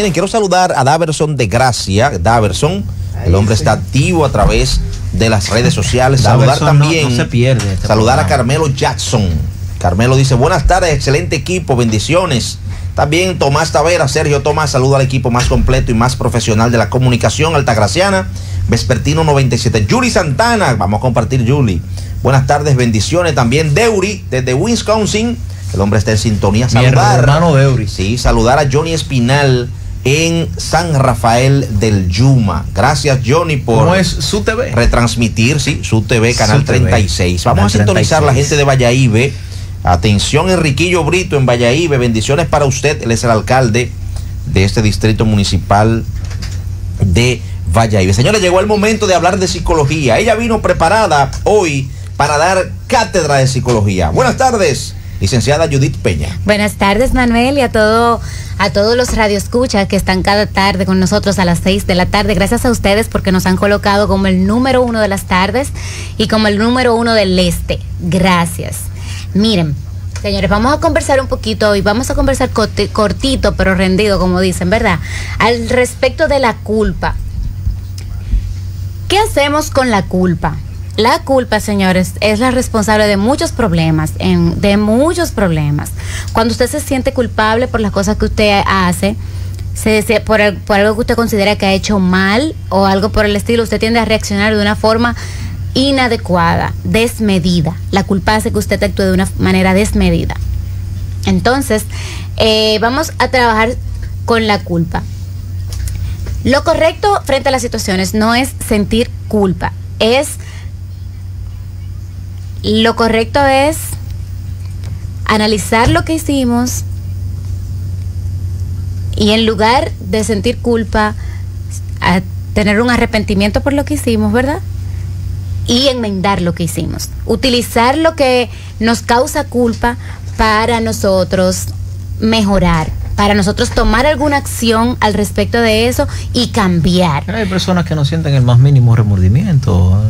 miren, quiero saludar a Daverson de Gracia. Daverson, el hombre está activo a través de las redes sociales. Saludar también. se pierde. Este saludar a Carmelo Jackson. Carmelo dice, buenas tardes, excelente equipo, bendiciones. También Tomás Tavera, Sergio Tomás, saludo al equipo más completo y más profesional de la comunicación altagraciana. Vespertino 97. Yuri Santana, vamos a compartir Yuli. Buenas tardes, bendiciones. También Deuri, desde Wisconsin. El hombre está en sintonía. Saludar. hermano Deuri. Sí, saludar a Johnny Espinal en San Rafael del Yuma. Gracias, Johnny, por. ¿Cómo es su TV? Retransmitir, sí, su TV, Canal 36. Vamos a sintonizar la gente de Valladolid. Atención, Enriquillo Brito en Valladolid. Bendiciones para usted. Él es el alcalde de este distrito municipal de Valladolid. Señores, llegó el momento de hablar de psicología. Ella vino preparada hoy para dar cátedra de psicología. Buenas tardes licenciada Judith Peña. Buenas tardes, Manuel, y a todo a todos los radioescuchas que están cada tarde con nosotros a las 6 de la tarde. Gracias a ustedes porque nos han colocado como el número uno de las tardes y como el número uno del este. Gracias. Miren, Señores, vamos a conversar un poquito y vamos a conversar cortito pero rendido, como dicen, ¿verdad? Al respecto de la culpa. ¿Qué hacemos con la culpa? La culpa, señores, es la responsable de muchos problemas, de muchos problemas. Cuando usted se siente culpable por las cosas que usted hace, por, algo que usted considera que ha hecho mal o algo por el estilo, usted tiende a reaccionar de una forma inadecuada, desmedida. La culpa hace que usted actúe de una manera desmedida. Entonces, eh, vamos a trabajar con la culpa. Lo correcto frente a las situaciones no es sentir culpa, es lo correcto es analizar lo que hicimos y en lugar de sentir culpa, tener un arrepentimiento por lo que hicimos, ¿verdad? Y enmendar lo que hicimos. Utilizar lo que nos causa culpa para nosotros mejorar, para nosotros tomar alguna acción al respecto de eso y cambiar. hay personas que no sienten el más mínimo remordimiento.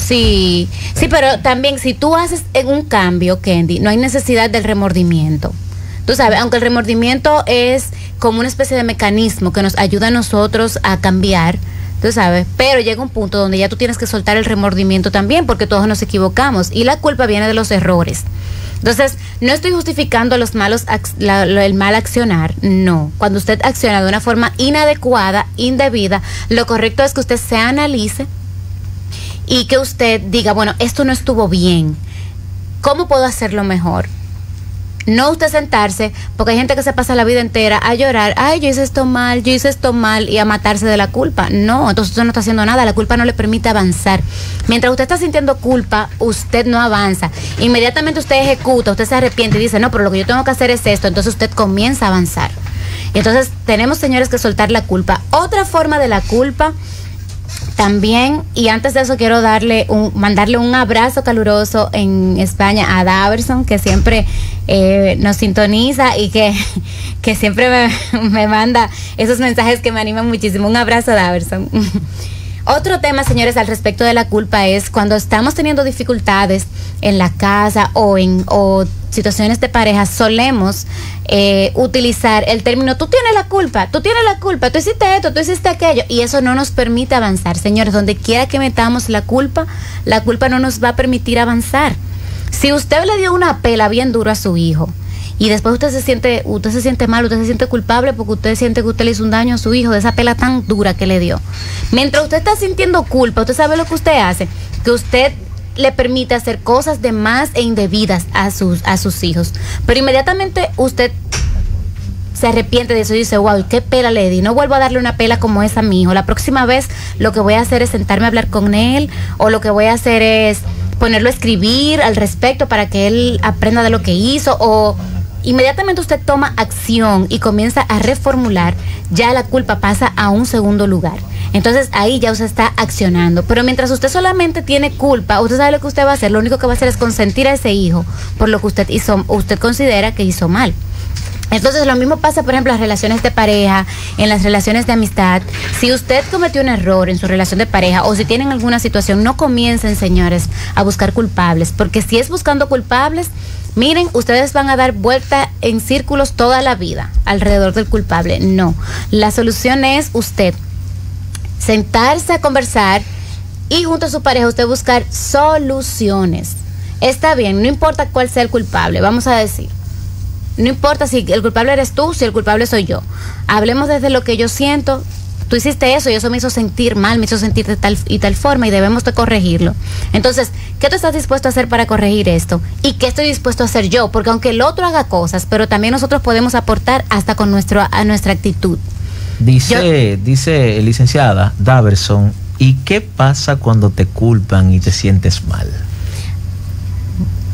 Sí, sí, pero también si tú haces un cambio, Kendi, no hay necesidad del remordimiento. Tú sabes, aunque el remordimiento es como una especie de mecanismo que nos ayuda a nosotros a cambiar, tú sabes, pero llega un punto donde ya tú tienes que soltar el remordimiento también, porque todos nos equivocamos y la culpa viene de los errores. Entonces, no estoy justificando los malos el mal accionar, no. Cuando usted acciona de una forma inadecuada, indebida, lo correcto es que usted se analice, y que usted diga, bueno, esto no estuvo bien, ¿cómo puedo hacerlo mejor? No usted sentarse, porque hay gente que se pasa la vida entera a llorar, ay, yo hice esto mal, yo hice esto mal y a matarse de la culpa. No, entonces usted no está haciendo nada, la culpa no le permite avanzar. Mientras usted está sintiendo culpa, usted no avanza. Inmediatamente usted ejecuta, usted se arrepiente y dice, no, pero lo que yo tengo que hacer es esto, entonces usted comienza a avanzar. Entonces tenemos, señores, que soltar la culpa. Otra forma de la culpa también, y antes de eso quiero darle un, mandarle un abrazo caluroso en España a Daverson, que siempre eh, nos sintoniza y que, que siempre me, me, manda esos mensajes que me animan muchísimo. Un abrazo, Daverson. Otro tema, señores, al respecto de la culpa es cuando estamos teniendo dificultades en la casa o en o situaciones de pareja, solemos eh, utilizar el término tú tienes la culpa, tú tienes la culpa, tú hiciste esto, tú hiciste aquello, y eso no nos permite avanzar. Señores, donde quiera que metamos la culpa, la culpa no nos va a permitir avanzar. Si usted le dio una pela bien duro a su hijo, y después usted se siente, usted se siente mal, usted se siente culpable porque usted siente que usted le hizo un daño a su hijo de esa pela tan dura que le dio. Mientras usted está sintiendo culpa, usted sabe lo que usted hace, que usted le permite hacer cosas de más e indebidas a sus, a sus hijos. Pero inmediatamente usted se arrepiente de eso y dice, wow, qué pela le di, no vuelvo a darle una pela como esa a mi hijo. La próxima vez lo que voy a hacer es sentarme a hablar con él o lo que voy a hacer es ponerlo a escribir al respecto para que él aprenda de lo que hizo o inmediatamente usted toma acción y comienza a reformular, ya la culpa pasa a un segundo lugar. Entonces ahí ya usted está accionando. Pero mientras usted solamente tiene culpa, usted sabe lo que usted va a hacer, lo único que va a hacer es consentir a ese hijo por lo que usted hizo, usted considera que hizo mal. Entonces lo mismo pasa, por ejemplo, en las relaciones de pareja, en las relaciones de amistad. Si usted cometió un error en su relación de pareja o si tienen alguna situación, no comiencen, señores, a buscar culpables, porque si es buscando culpables, miren, ustedes van a dar vuelta en círculos toda la vida alrededor del culpable. No, la solución es usted sentarse a conversar y junto a su pareja usted buscar soluciones. Está bien, no importa cuál sea el culpable, vamos a decir. No importa si el culpable eres tú, si el culpable soy yo. Hablemos desde lo que yo siento. Tú hiciste eso y eso me hizo sentir mal, me hizo sentir de tal y tal forma y debemos de corregirlo. Entonces, ¿qué tú estás dispuesto a hacer para corregir esto? ¿Y qué estoy dispuesto a hacer yo? Porque aunque el otro haga cosas, pero también nosotros podemos aportar hasta con nuestro, a nuestra actitud. Dice, dice licenciada Daverson, ¿y qué pasa cuando te culpan y te sientes mal?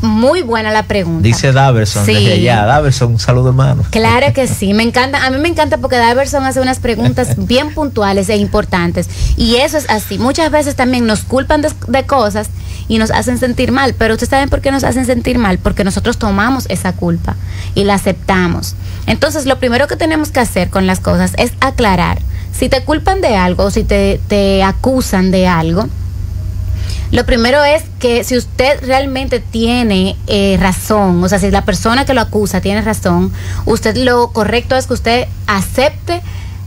Muy buena la pregunta. Dice Daverson Sí. desde allá. Daverson, un saludo hermano. Claro que sí, me encanta, a mí me encanta porque Daverson hace unas preguntas bien puntuales e importantes y eso es así. Muchas veces también nos culpan de, de cosas y nos hacen sentir mal, pero ustedes saben por qué nos hacen sentir mal, porque nosotros tomamos esa culpa y la aceptamos. Entonces, lo primero que tenemos que hacer con las cosas es aclarar. Si te culpan de algo o si te, te acusan de algo, lo primero es que si usted realmente tiene eh, razón, o sea, si la persona que lo acusa tiene razón, usted lo correcto es que usted acepte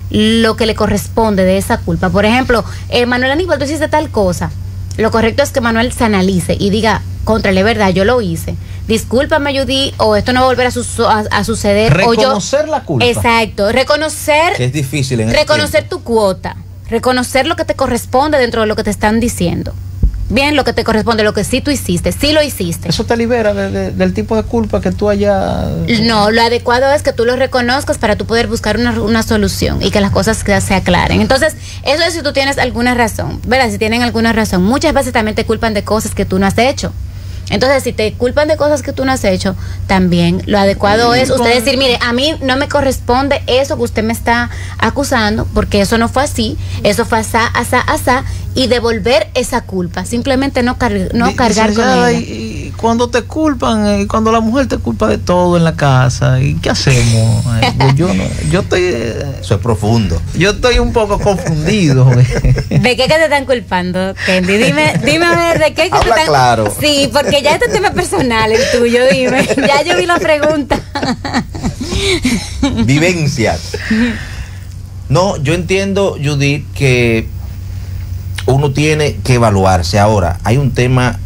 lo que le corresponde de esa culpa. Por ejemplo, eh, Manuel Aníbal, tú hiciste tal cosa. Lo correcto es que Manuel se analice y diga, contrale, verdad, yo lo hice. Discúlpame, Judy, o esto no va a volver a, su- a- a suceder. o yo- Reconocer la culpa. Exacto, reconocer Que es difícil en este reconocer tu cuota, reconocer lo que te corresponde dentro de lo que te están diciendo. Bien, lo que te corresponde, lo que sí tú hiciste, sí lo hiciste. Eso te libera de- de- del tipo de culpa que tú hayas... No, lo adecuado es que tú lo reconozcas para tú poder buscar una, una solución y que las cosas se aclaren. Entonces, eso es si tú tienes alguna razón, ¿verdad? Si tienen alguna razón. Muchas veces también te culpan de cosas que tú no has hecho. Entonces, si te culpan de cosas que tú no has hecho, también lo adecuado es usted decir, mire, a mí no me corresponde eso que usted me está acusando, porque eso no fue así, eso fue asá, asá, asá, y devolver esa culpa, simplemente no, car- no cargar con ella. Y cuando te culpan, eh, cuando la mujer te culpa de todo en la casa, ¿y qué hacemos? Eh, pues yo no, yo estoy, eh, Eso es profundo. yo estoy un poco confundido. ¿De qué que te están culpando, Kendi? Dime, dime a ver, ¿de qué que te están claro. Sí, porque ya este tema personal, el tuyo, dime. Ya yo vi la pregunta. Vivencias. No, yo entiendo, Judith, que uno tiene que evaluarse. Ahora, hay un tema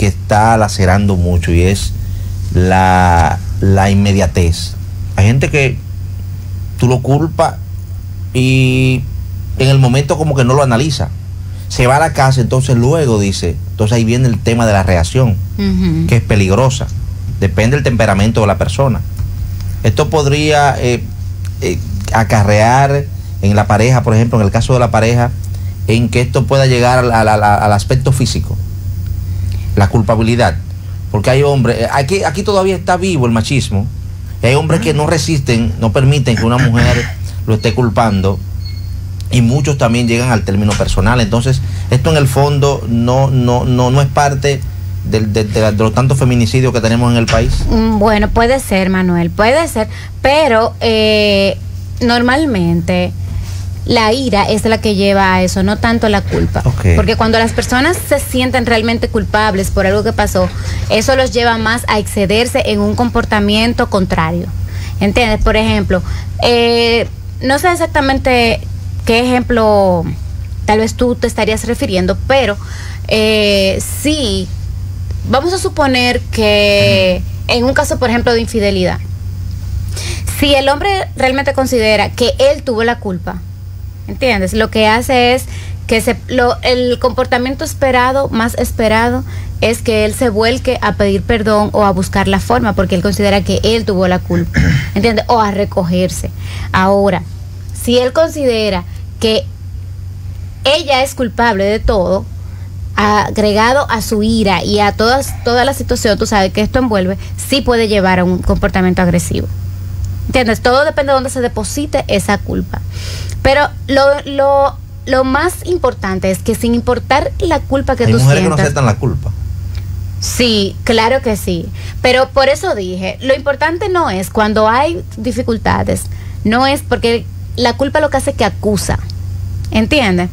que está lacerando mucho y es la, la inmediatez. Hay gente que tú lo culpas y en el momento como que no lo analiza. Se va a la casa, entonces luego dice, entonces ahí viene el tema de la reacción que es peligrosa. Depende del temperamento de la persona. Esto podría eh, eh, acarrear en la pareja, por ejemplo, en el caso de la pareja, en que esto pueda llegar al, al- al- al aspecto físico, la culpabilidad. Porque hay hombres, eh, aquí, aquí todavía está vivo el machismo, hay hombres que no resisten, no permiten que una mujer lo esté culpando, y muchos también llegan al término personal. Entonces, esto en el fondo no, no, no, no es parte de, de- de los tantos feminicidios que tenemos en el país. Mm, Bueno, puede ser, Manuel, puede ser, pero eh, normalmente la ira es la que lleva a eso, no tanto la culpa. Porque cuando las personas se sienten realmente culpables por algo que pasó, eso los lleva más a excederse en un comportamiento contrario. ¿Entiendes? Por ejemplo, eh, no sé exactamente qué ejemplo tal vez tú te estarías refiriendo, pero eh, sí, vamos a suponer que en un caso, por ejemplo, de infidelidad, si el hombre realmente considera que él tuvo la culpa, ¿entiendes? Lo que hace es que se, lo, el comportamiento esperado, más esperado, es que él se vuelque a pedir perdón o a buscar la forma, porque él considera que él tuvo la culpa, ¿entiendes? O a recogerse. Ahora, si él considera que ella es culpable de todo, agregado a su ira y a todas, toda la situación, tú sabes que esto envuelve, sí puede llevar a un comportamiento agresivo. ¿Entiendes? Todo depende de dónde se deposite esa culpa. Pero lo, lo, lo más importante es que sin importar la culpa que Hay tú mujeres que no sientas, aceptan la culpa. Sí, claro que sí. Pero por eso dije, lo importante no es cuando hay dificultades, no es porque la culpa lo que hace es que acusa. ¿Entiendes?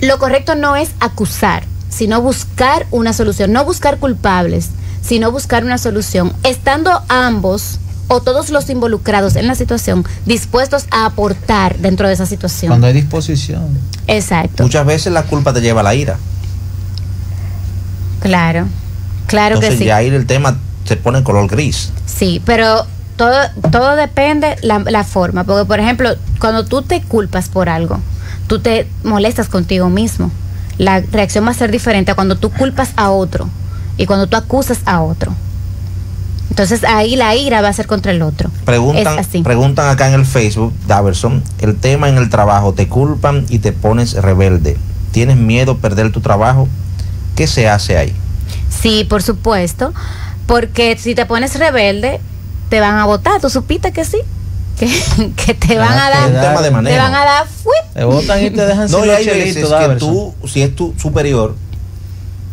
Lo correcto no es acusar, sino buscar una solución, no buscar culpables, sino buscar una solución, estando ambos o todos los involucrados en la situación dispuestos a aportar dentro de esa situación. Cuando hay disposición. Exacto. Muchas veces la culpa te lleva a la ira. Claro, claro Entonces que sí. ya ahí el tema se pone en color gris. Sí, pero todo, todo depende la, la forma. Porque, por ejemplo, cuando tú te culpas por algo, tú te molestas contigo mismo. La reacción va a ser diferente a cuando tú culpas a otro y cuando tú acusas a otro. Entonces ahí la ira va a ser contra el otro. Preguntan, es así. preguntan acá en el Facebook, Daverson, el tema en el trabajo, te culpan y te pones rebelde. ¿Tienes miedo a perder tu trabajo? ¿Qué se hace ahí? Sí, por supuesto. Porque si te pones rebelde, te van a votar. ¿Tú supiste que sí? Que, que te van a dar. te Un tema de Te van a dar. ¡fuip! Te botan y te dejan No, sin hay veces que Daverson. tú, si es tu superior,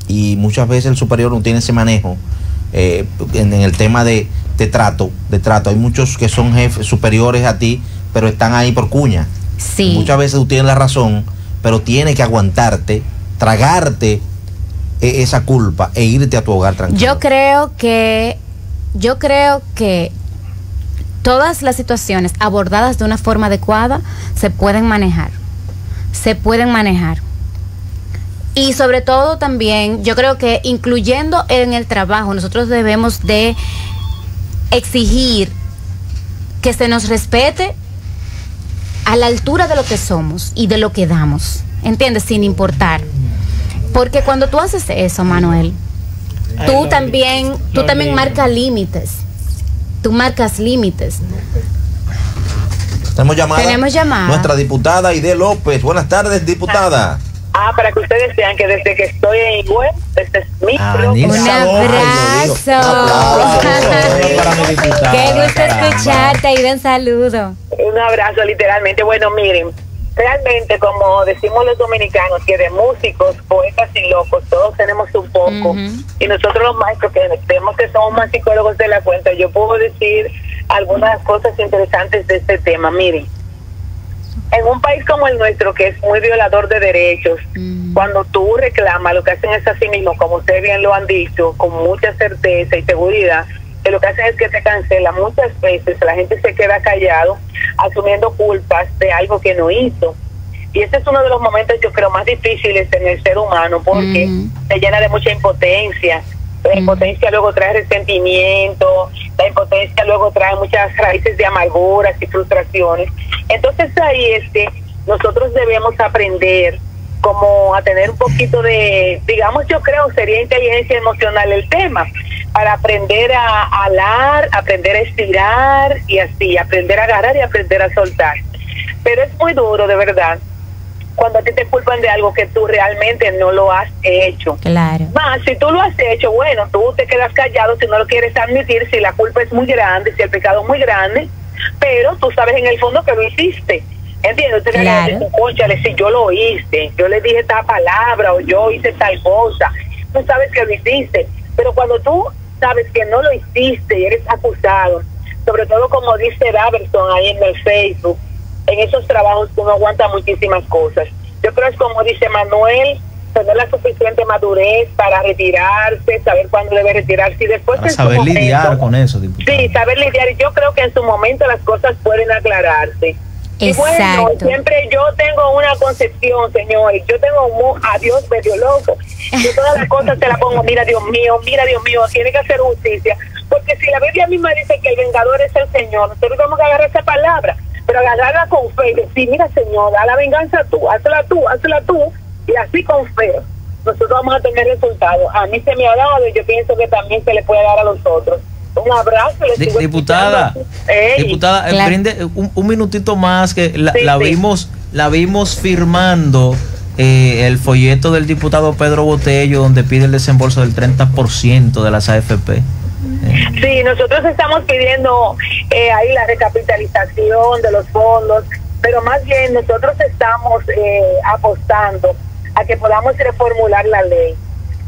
y muchas veces el superior no tiene ese manejo eh, en, en el tema de, de trato, de trato. Hay muchos que son jefes superiores a ti, pero están ahí por cuña. Sí. Muchas veces tú tienes la razón, pero tienes que aguantarte, tragarte e- esa culpa e irte a tu hogar tranquilo. Yo creo que yo creo que todas las situaciones abordadas de una forma adecuada se pueden manejar. Se pueden manejar. Y sobre todo también, yo creo que incluyendo en el trabajo, nosotros debemos de exigir que se nos respete a la altura de lo que somos y de lo que damos. ¿Entiendes? Sin importar. Porque cuando tú haces eso, Manuel, tú también, tú también marcas límites. Tú marcas límites. Tenemos llamada. Tenemos llamada. Nuestra diputada Ide López. Buenas tardes, diputada. Ah, para que ustedes vean que desde que estoy en web, este es mi Ah. Un abrazo. Qué gusto escucharte y un saludo. Un abrazo, literalmente. Bueno, miren, realmente, como decimos los dominicanos, que de músicos, poetas y locos, todos tenemos un poco. Y nosotros los maestros, que tenemos que somos más psicólogos de la cuenta, yo puedo decir algunas cosas interesantes de este tema. Miren, en un país como el nuestro, que es muy violador de derechos, Mm. cuando tú reclamas, lo que hacen es así mismo, como ustedes bien lo han dicho, con mucha certeza y seguridad, que lo que hacen es que te cancela. Muchas veces la gente se queda callado, asumiendo culpas de algo que no hizo. Y ese es uno de los momentos, yo creo, más difíciles en el ser humano, porque Mm. se llena de mucha impotencia. La Mm. impotencia luego trae resentimiento, la impotencia luego trae muchas raíces de amarguras y frustraciones. Entonces ahí este, nosotros debemos aprender como a tener un poquito de, digamos, yo creo sería inteligencia emocional el tema, para aprender a alar, aprender a estirar y así, aprender a agarrar y aprender a soltar. Pero es muy duro, de verdad, cuando a ti te culpan de algo que tú realmente no lo has hecho. Claro. Más, si tú lo has hecho, bueno, tú te quedas callado si no lo quieres admitir, si la culpa es muy grande, si el pecado es muy grande, pero tú sabes en el fondo que lo hiciste. ¿Entiendes? Tú Claro. "Cónchale, si yo lo hice, yo le dije esta palabra o yo hice tal cosa, tú sabes que lo hiciste. Pero cuando tú sabes que no lo hiciste y eres acusado, sobre todo como dice Daverson ahí en el Facebook, en esos trabajos uno aguanta muchísimas cosas. Yo creo que es como dice Manuel, tener la suficiente madurez para retirarse, saber cuándo debe retirarse y después Para en su saber momento- lidiar con eso. Sí, saber lidiar. Y yo creo que en su momento las cosas pueden aclararse. Y bueno, Exacto. siempre yo tengo una concepción, señores. Yo tengo un a Dios medio loco. Yo todas las cosas se las pongo, mira Dios mío, mira Dios mío, tiene que hacer justicia. Porque si la Biblia misma dice que el vengador es el Señor, nosotros tenemos que agarrar esa palabra, pero agarrarla con fe y decir, mira Señor, da la venganza tú, hazla tú, hazla tú, y así con fe. Nosotros vamos a tener resultados. A mí se me ha dado y yo pienso que también se le puede dar a los otros. Un abrazo. les diputada, diputada, eh, Claro. brinde un, un minutito más que la, Sí, la sí. vimos, la vimos firmando eh, el folleto del diputado Pedro Botello donde pide el desembolso del 30% de las AFP. Sí, nosotros estamos pidiendo eh, ahí la recapitalización de los fondos, pero más bien nosotros estamos eh, apostando a que podamos reformular la ley.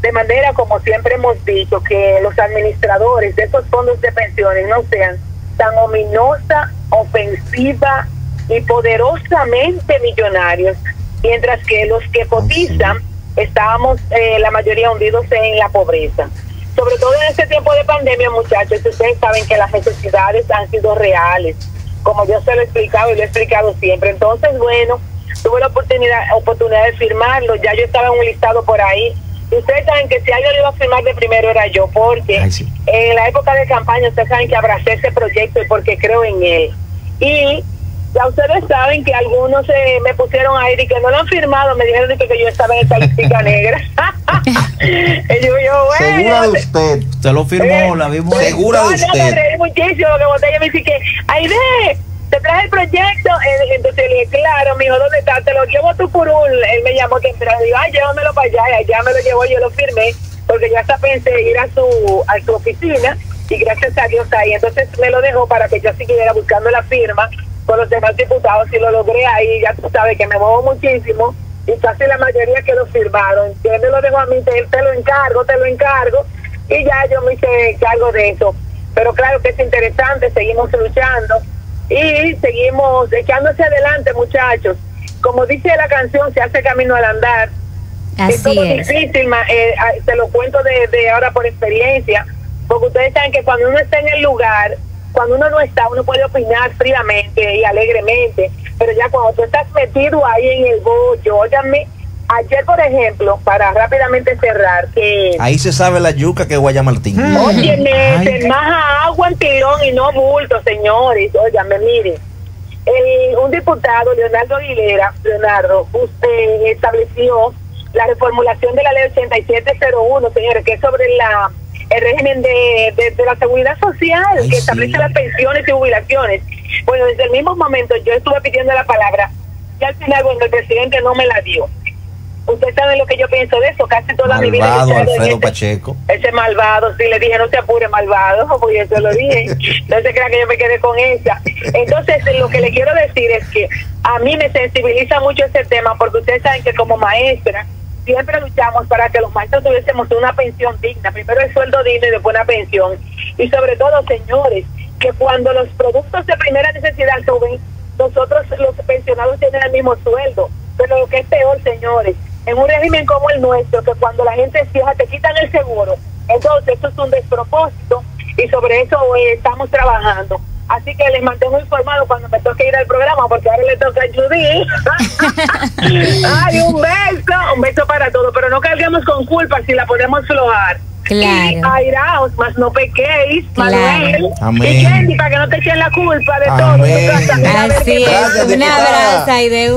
De manera, como siempre hemos dicho, que los administradores de esos fondos de pensiones no sean tan ominosa, ofensiva y poderosamente millonarios, mientras que los que cotizan estábamos eh, la mayoría hundidos en la pobreza. Sobre todo en este tiempo de pandemia, muchachos, ustedes saben que las necesidades han sido reales, como yo se lo he explicado y lo he explicado siempre. Entonces, bueno, tuve la oportunidad, oportunidad de firmarlo, ya yo estaba en un listado por ahí. Y ustedes saben que si alguien lo iba a firmar de primero era yo, porque en la época de campaña ustedes saben que abracé ese proyecto y porque creo en él. Y ya ustedes saben que algunos eh, me pusieron ahí y que no lo han firmado, me dijeron que, yo estaba en esa lista negra. y yo, yo, bueno. Segura de usted. Usted lo firmó, eh, la vimos. Segura de usted. No, me reí muchísimo, que Botella me dice que, Aide, te traje el proyecto. Eh, entonces le dije, claro, mijo, ¿dónde está? Te lo llevo tú por un. Él me llamó que pero digo, ay, llévamelo para allá. Y allá me lo llevo, yo lo firmé, porque ya hasta pensé ir a su, a su oficina. Y gracias a Dios ahí. Entonces me lo dejó para que yo siguiera buscando la firma con los demás diputados y lo logré ahí, ya tú sabes que me muevo muchísimo y casi la mayoría que lo firmaron. Yo me lo dejo a mí, te, te, lo encargo, te lo encargo y ya yo me hice cargo de eso. Pero claro que es interesante, seguimos luchando y seguimos echándose adelante muchachos. Como dice la canción, se hace camino al andar. Así es difícil, ma, eh, te lo cuento de, de ahora por experiencia, porque ustedes saben que cuando uno está en el lugar, cuando uno no está, uno puede opinar fríamente y alegremente, pero ya cuando tú estás metido ahí en el bollo, óyame, ayer por ejemplo, para rápidamente cerrar, que... Ahí se sabe la yuca que Guaya Martín. Óyeme, se maja agua en pilón y no bulto, señores, óyame, miren. El, un diputado, Leonardo Aguilera, Leonardo, usted estableció la reformulación de la ley 8701, señores, que es sobre la el régimen de, de, de la seguridad social Ay, que sí. establece las pensiones y jubilaciones. Bueno, desde el mismo momento yo estuve pidiendo la palabra y al final, bueno, el presidente no me la dio. Usted sabe lo que yo pienso de eso, casi toda mi vida. Malvado Alfredo ese- Pacheco. ese malvado, sí, le dije, no se apure, malvado, porque yo se lo dije. No se crea que yo me quedé con esa. Entonces, lo que le quiero decir es que a mí me sensibiliza mucho ese tema, porque ustedes saben que como maestra, siempre luchamos para que los maestros tuviésemos una pensión digna, primero el sueldo digno y después una pensión. Y sobre todo, señores, que cuando los productos de primera necesidad suben, nosotros los pensionados tienen el mismo sueldo. Pero lo que es peor, señores, en un régimen como el nuestro, que cuando la gente cierra te quitan el seguro, entonces eso es un despropósito y sobre eso eh, estamos trabajando. Así que les mantengo informados cuando me toque ir al programa, porque ahora le toca a Judy. Ay, un beso, un beso para todos, pero no carguemos con culpa si la podemos flojar. Claro. Y airaos, más no pequéis, Claro. Manuel. Amén. Y Candy, para que no te echen la culpa de todo. Así es. Un abrazo ahí de.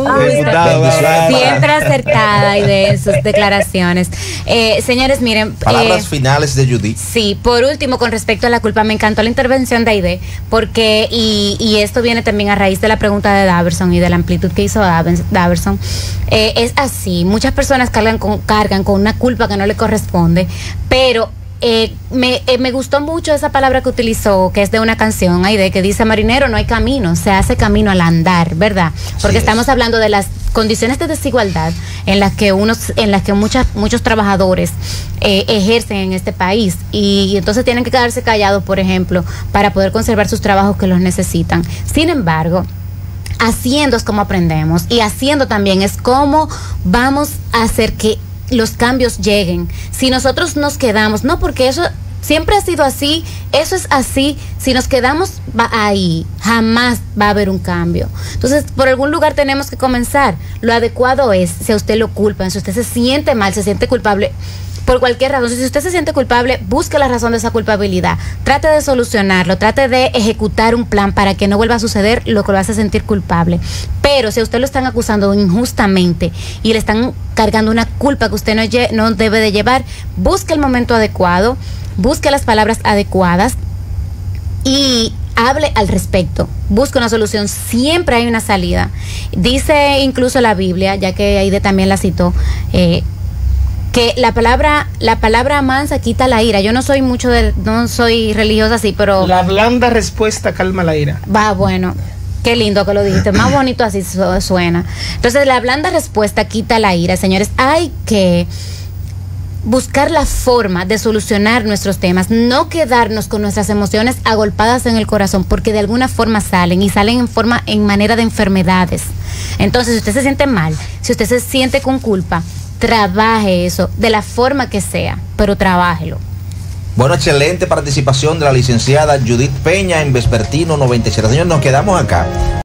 Siempre acertada y de sus declaraciones. Eh, señores, miren. Palabras eh, finales de Judith. Sí, por último, con respecto a la culpa, me encantó la intervención de Aide, porque, y, y esto viene también a raíz de la pregunta de Daverson y de la amplitud que hizo Daverson. Eh, es así, muchas personas cargan con, cargan con una culpa que no le corresponde, pero eh, me, eh, me gustó mucho esa palabra que utilizó, que es de una canción, Aide, que dice, marinero, no hay camino, se hace camino al andar, ¿verdad? Porque es. estamos hablando de las condiciones de desigualdad en las que unos, en las que muchas, muchos trabajadores eh, ejercen en este país y, y entonces tienen que quedarse callados, por ejemplo, para poder conservar sus trabajos que los necesitan. Sin embargo, haciendo es como aprendemos y haciendo también es como vamos a hacer que los cambios lleguen. Si nosotros nos quedamos, no porque eso siempre ha sido así, eso es así, si nos quedamos ahí, jamás va a haber un cambio. Entonces, por algún lugar tenemos que comenzar. Lo adecuado es, si a usted lo culpan, si usted se siente mal, se siente culpable, por cualquier razón. Si usted se siente culpable, busque la razón de esa culpabilidad. Trate de solucionarlo, trate de ejecutar un plan para que no vuelva a suceder lo que lo hace sentir culpable. Pero si a usted lo están acusando injustamente y le están cargando una culpa que usted no, debe de llevar, busque el momento adecuado, busque las palabras adecuadas y hable al respecto. Busque una solución. Siempre hay una salida. Dice incluso la Biblia, ya que Aide también la citó, eh, que la palabra la palabra mansa quita la ira. Yo no soy mucho de no soy religiosa así, pero La blanda respuesta calma la ira. va bueno. Qué lindo que lo dijiste, más bonito así su- suena. Entonces, la blanda respuesta quita la ira, señores. Hay que buscar la forma de solucionar nuestros temas, no quedarnos con nuestras emociones agolpadas en el corazón, porque de alguna forma salen y salen en forma en manera de enfermedades. Entonces, si usted se siente mal, si usted se siente con culpa, trabaje eso de la forma que sea, pero trabájelo. Bueno, excelente participación de la licenciada Judith Peña en Vespertino 97. Señores, nos quedamos acá.